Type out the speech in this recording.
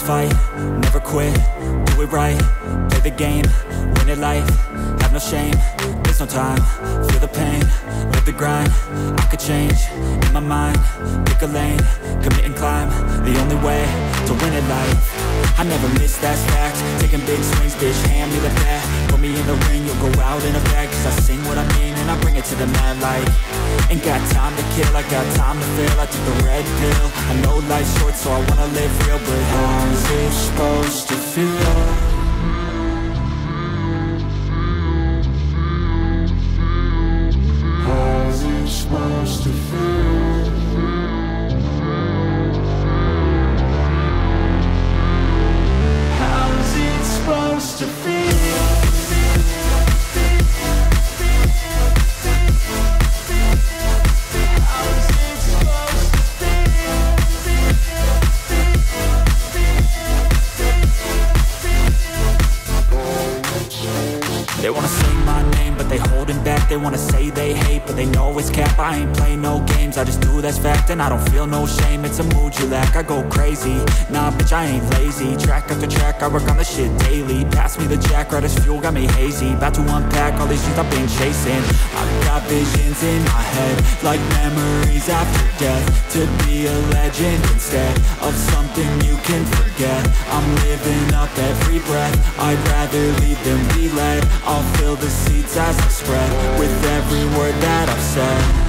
always fight, never quit, do it right, play the game, win it life, have no shame, there's no time, feel the pain, live the grind, I could change, in my mind, pick a lane, commit and climb, the only way to win at life. I never miss, that's fact, taking big swings, bitch, hand me the bat, put me in the ring, you'll go out in a bag, cause I sing what I mean and I bring it to the mad light. Ain't got time to kill, I got time to feel, I took the red pill, I know life's short so I wanna live real, but how's it supposed They wanna say my name, but they holding back. They wanna say they hate, but they know it's cap. I ain't play no games, I just do that's fact And I don't feel no shame, it's a mood you lack I go crazy, nah bitch I ain't lazy. Track after track, I work on the shit daily. Pass me the jack, right as fuel, got me hazy. About to unpack all these things I've been chasing. I've got visions in my head Like memories after death. To be a legend instead Of something you can forget. I'm living up every breath. I'd rather leave than the seeds as I spread With every word that I've said